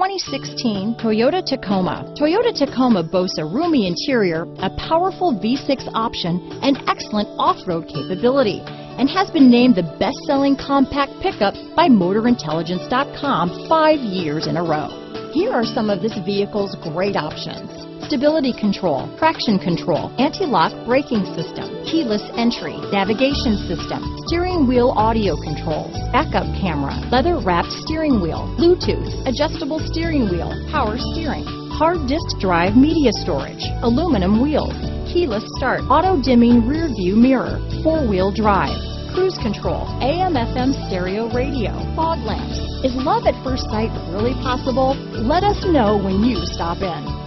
2016 Toyota Tacoma. Toyota Tacoma boasts a roomy interior, a powerful V6 option, and excellent off-road capability, and has been named the best-selling compact pickup by MotorIntelligence.com five years in a row. Here are some of this vehicle's great options. Stability control, traction control, anti-lock braking system, keyless entry, navigation system, steering wheel audio controls, backup camera, leather wrapped steering wheel, Bluetooth, adjustable steering wheel, power steering, hard disk drive media storage, aluminum wheels, keyless start, auto dimming rear view mirror, four wheel drive, cruise control, AM FM stereo radio, fog lamps. Is love at first sight really possible? Let us know when you stop in.